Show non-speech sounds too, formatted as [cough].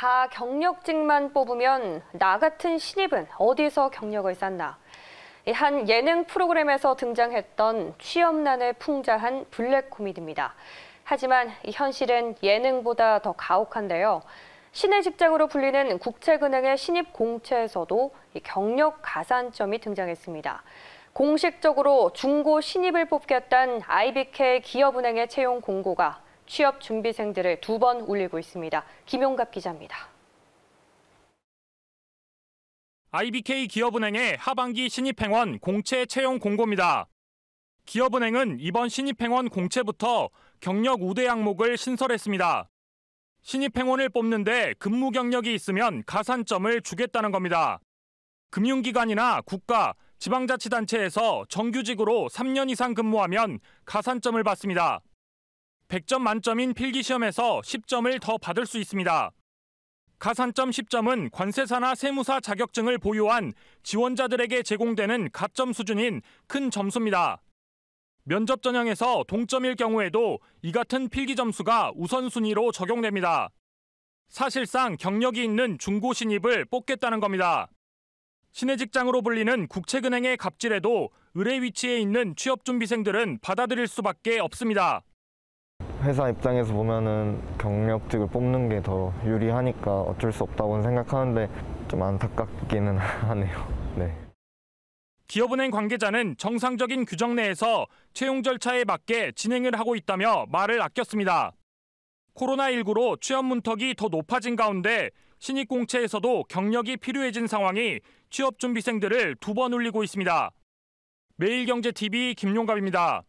다 경력직만 뽑으면 나 같은 신입은 어디서 경력을 쌓나? 한 예능 프로그램에서 등장했던 취업난에 풍자한 블랙 코미디입니다. 하지만 현실은 예능보다 더 가혹한데요. 신의 직장으로 불리는 국책은행의 신입 공채에서도 경력 가산점이 등장했습니다. 공식적으로 중고 신입을 뽑겠다는 IBK 기업은행의 채용 공고가 취업 준비생들을 두 번 울리고 있습니다. 김용갑 기자입니다. IBK 기업은행의 하반기 신입행원 공채 채용 공고입니다. 기업은행은 이번 신입행원 공채부터 경력 우대 항목을 신설했습니다. 신입행원을 뽑는데 근무 경력이 있으면 가산점을 주겠다는 겁니다. 금융기관이나 국가, 지방자치단체에서 정규직으로 3년 이상 근무하면 가산점을 받습니다. 100점 만점인 필기시험에서 10점을 더 받을 수 있습니다. 가산점 10점은 관세사나 세무사 자격증을 보유한 지원자들에게 제공되는 가점 수준인 큰 점수입니다. 면접 전형에서 동점일 경우에도 이 같은 필기 점수가 우선순위로 적용됩니다. 사실상 경력이 있는 중고 신입을 뽑겠다는 겁니다. 신의 직장으로 불리는 국책은행의 갑질에도 의뢰 위치에 있는 취업준비생들은 받아들일 수밖에 없습니다. 회사 입장에서 보면은 경력직을 뽑는 게 더 유리하니까 어쩔 수 없다고 생각하는데 좀 안타깝기는 [laughs] 하네요. 네. 기업은행 관계자는 정상적인 규정 내에서 채용 절차에 맞게 진행을 하고 있다며 말을 아꼈습니다. 코로나19로 취업 문턱이 더 높아진 가운데 신입 공채에서도 경력이 필요해진 상황이 취업 준비생들을 두 번 울리고 있습니다. 매일경제TV 김용갑입니다.